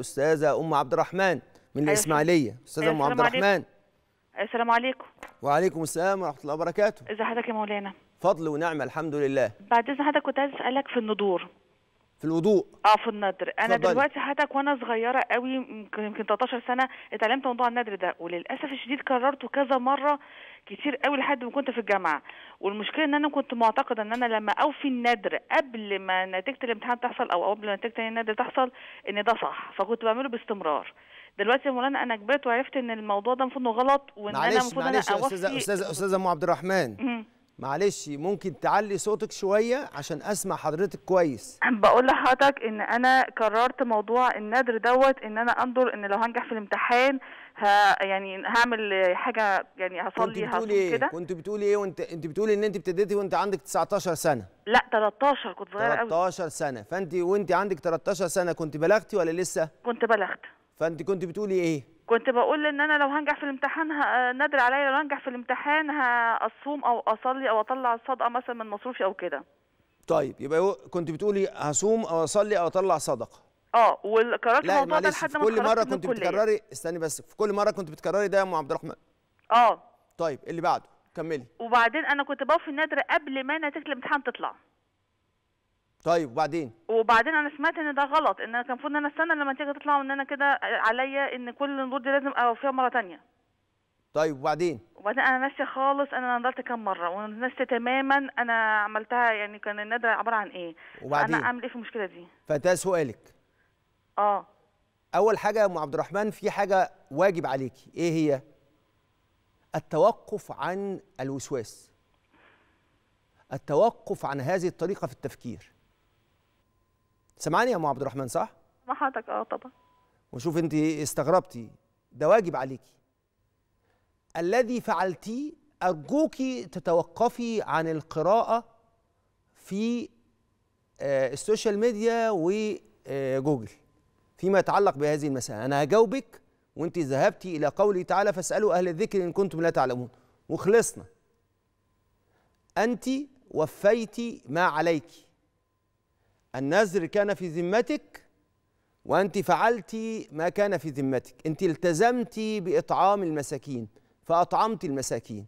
أستاذة أم عبد الرحمن من الإسماعيلية. أستاذة أم عبد. الرحمن. السلام عليكم. وعليكم السلام ورحمة الله وبركاته. ازي حضرتك يا مولانا؟ فضل ونعمه الحمد لله. بعد إذن حضرتك كنت عايز أسألك في الندور في الوضوء. آه في النذر أنا اتفضلي. دلوقتي حضرتك وأنا صغيرة قوي يمكن يمكن 13 سنة اتعلمت موضوع النذر ده وللأسف الشديد كررته كذا مرة كتير قوي لحد ما كنت في الجامعة. والمشكلة إن أنا كنت معتقدة إن أنا لما أوفي النذر قبل ما نتيجة الامتحان تحصل أو قبل ما نتيجة النذر تحصل إن ده صح. فكنت بعمله باستمرار. دلوقتي يا مولانا أنا كبرت وعرفت إن الموضوع ده المفروض إنه غلط وإن أنا معلش المفروض أنا معلش يا أوفي استاذه أستاذة استاذه أم عبد الرحمن. معلش ممكن تعلي صوتك شوية عشان أسمع حضرتك كويس. بقول لحضرتك إن أنا قررت موضوع النذر دوت إن أنا أنظر إن لو هنجح في الامتحان ه... يعني هعمل حاجة يعني هصلي بتقولي إيه؟ كده. كنت بتقولي إيه وأنت أنت بتقولي إن أنت ابتديتي وأنت عندك 19 سنة. لا 13 كنت صغيرة قوي 13 سنة. فأنت وأنت عندك 13 سنة كنت بلغتي ولا لسه؟ كنت بلغت. فأنت كنت بتقولي إيه؟ كنت بقول إن أنا لو هنجح في الامتحان ه... نادر عليا لو هنجح في الامتحان هصوم أو أصلي أو أطلع صدقة مثلا من مصروفي أو كده. طيب يبقى كنت بتقولي هصوم أو أصلي أو أطلع صدقة. آه وقررت لا الموضوع ده لحد ما كل مرة كنت. بتكرري استني بس في كل مرة كنت بتكرري ده يا أم عبد الرحمن؟ آه. طيب اللي بعده كملي. وبعدين أنا كنت بوفي النذر قبل ما نتيجة الامتحان تطلع. طيب وبعدين؟ وبعدين أنا سمعت إن ده غلط إن أنا كان المفروض إن أنا أستنى لما النتيجه تطلع وإن أنا كده عليا إن كل النور دي لازم اوفيها مرة تانية. طيب وبعدين؟ وبعدين أنا ناسيه خالص أنا نظرت كام مرة وناسيه تماما أنا عملتها يعني كان الندى عبارة عن إيه؟ وبعدين؟ أنا أعمل إيه في المشكلة دي؟ فده سؤالك. آه. أول حاجة يا أم عبد الرحمن في حاجة واجب عليكي إيه هي؟ التوقف عن الوسواس. التوقف عن هذه الطريقة في التفكير. سمعاني يا أم عبد الرحمن صح؟ حضرتك آه طبعا. وشوف أنت استغربتي ده واجب عليكي. الذي فعلتيه أرجوك تتوقفي عن القراءة في آه، السوشيال ميديا وجوجل فيما يتعلق بهذه المسألة أنا هجاوبك وأنت ذهبتي إلى قوله تعالى فاسألوا أهل الذكر إن كنتم لا تعلمون. وخلصنا. أنت وفيتي ما عليك. النذر كان في ذمتك وأنت فعلت ما كان في ذمتك. أنت التزمت بإطعام المساكين فأطعمت المساكين.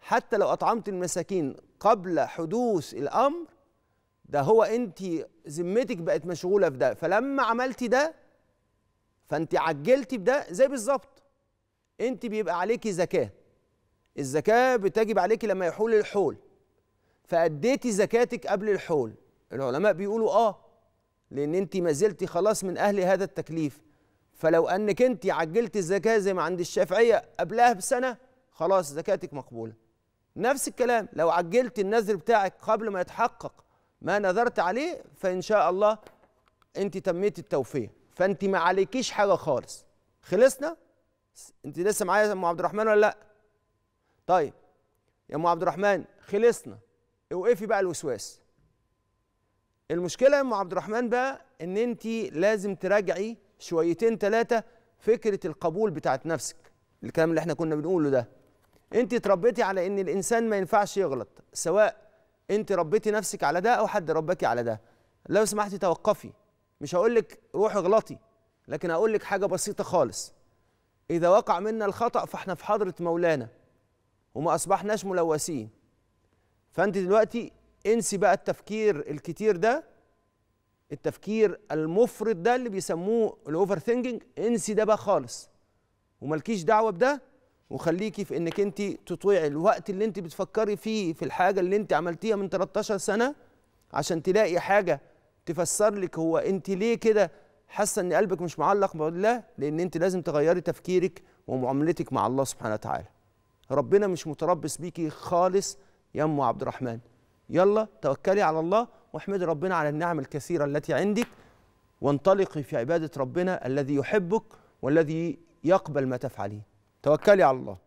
حتى لو أطعمت المساكين قبل حدوث الأمر ده هو انت ذمتك بقت مشغولة في ده. فلما عملتي ده فانت عجلتي بده زي بالظبط. انت بيبقى عليكي زكاة. الزكاة بتجب عليكي لما يحول الحول. فاديتي زكاتك قبل الحول. العلماء بيقولوا آه لأن أنت ما زلتي خلاص من أهل هذا التكليف. فلو أنك أنت عجلتي الزكاة زي ما عند الشافعية قبلها بسنة خلاص زكاتك مقبولة. نفس الكلام لو عجلت النذر بتاعك قبل ما يتحقق ما نذرت عليه فإن شاء الله أنت تميت التوفية فأنت ما عليكيش حاجة خالص. خلصنا؟ أنت لسه معايا يا أم عبد الرحمن ولا لأ؟ طيب يا أم عبد الرحمن خلصنا. اوقفي بقى الوسواس. المشكلة يا أم عبد الرحمن بقى إن أنت لازم تراجعي شويتين ثلاثة فكرة القبول بتاعت نفسك. الكلام اللي إحنا كنا بنقوله ده. أنت اتربيتي على إن الإنسان ما ينفعش يغلط سواء أنت ربيتي نفسك على ده أو حد رباكي على ده. لو سمحتي توقفي. مش هقول لك روحي اغلطي لكن هقول لك حاجة بسيطة خالص. إذا وقع منا الخطأ فإحنا في حضرة مولانا وما أصبحناش ملوثين. فأنت دلوقتي انسي بقى التفكير الكتير ده. التفكير المفرط ده اللي بيسموه ال overthinking انسي ده بقى خالص. وملكيش دعوة بده. وخليكي في انك انت تطوعي الوقت اللي انت بتفكري فيه في الحاجة اللي انت عملتيها من 13 سنة عشان تلاقي حاجة تفسر لك هو انت ليه كده حاسة ان قلبك مش معلق بالله لأن انت لازم تغيري تفكيرك ومعاملتك مع الله سبحانه وتعالى. ربنا مش متربص بيكي خالص يا أم عبد الرحمن. يلا توكلي على الله واحمدي ربنا على النعم الكثيرة التي عندك وانطلقي في عبادة ربنا الذي يحبك والذي يقبل ما تفعلين توكلي على الله.